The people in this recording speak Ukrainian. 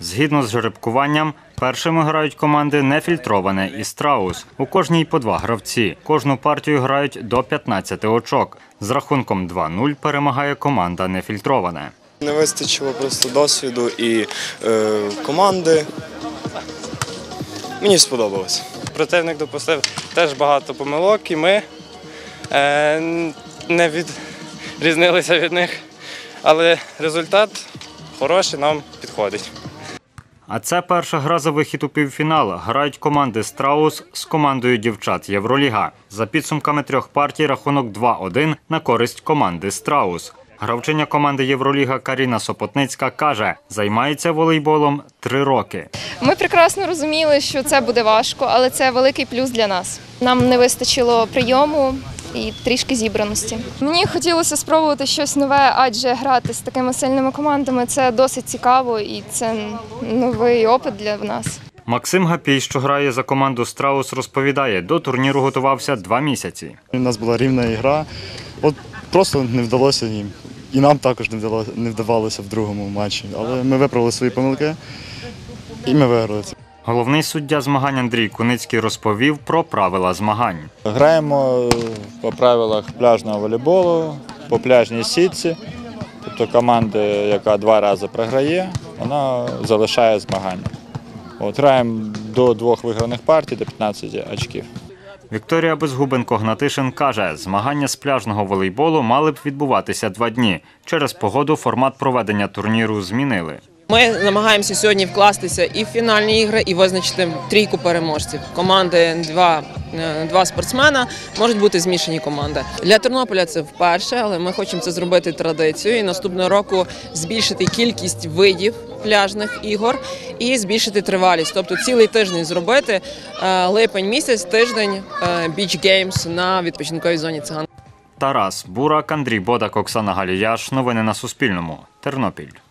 Згідно з жеребкуванням, першими грають команди нефільтроване і страус. У кожній по два гравці. Кожну партію грають до 15 очок. З рахунком 2-0 перемагає команда нефільтроване. Не вистачило просто досвіду і е, команди. Мені сподобалось. Противник допустив теж багато помилок, і ми е, не відрізнилися від них. Але результат хороший, нам підходить. А це перша гра за вихід у півфінал. Грають команди Страус з командою дівчат Євроліга. За підсумками трьох партій рахунок 2-1 на користь команди Страус. Гравчиня команди Євроліга Каріна Сопотницька каже, займається волейболом три роки. Ми прекрасно розуміли, що це буде важко, але це великий плюс для нас. Нам не вистачило прийому і трішки зібраності. Мені хотілося спробувати щось нове, адже грати з такими сильними командами це досить цікаво і це новий опит для нас. Максим Гапій, що грає за команду Страус, розповідає, до турніру готувався два місяці. У нас була рівна ігра. От просто не вдалося їм. І нам також не не вдавалося в другому матчі. Але ми виправили свої помилки і ми виграли. Головний суддя змагань Андрій Куницький розповів про правила змагань. Граємо по правилах пляжного волейболу, по пляжній сітці. Тобто команда, яка два рази програє, вона залишає змагання. От, граємо до двох виграних партій, до 15 очків. Вікторія Безгубенко-Гнатишин каже, змагання з пляжного волейболу мали б відбуватися два дні. Через погоду формат проведення турніру змінили. Ми намагаємося сьогодні вкластися і в фінальні ігри, і визначити трійку переможців. Команди два, е, два спортсмена можуть бути змішані команди. Для Тернополя це вперше, але ми хочемо це зробити традицією. І наступного року збільшити кількість видів пляжних ігор і збільшити тривалість. Тобто цілий тиждень зробити е, липень місяць, тиждень біч геймс на відпочинковій зоні циган. Тарас Бурак, Андрій Бодак, Оксана Галіяш. Новини на Суспільному. Тернопіль